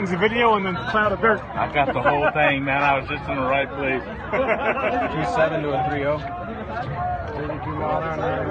seconds of video and then cloud of dirt. I got the whole thing, man. I was just in the right place. Two seven to a three oh. zero. 32 mile an hour,